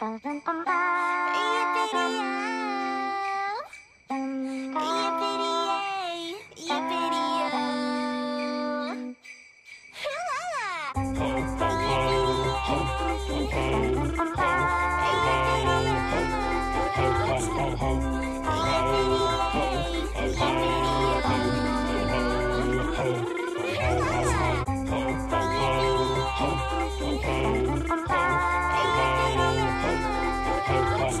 open on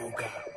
Buga.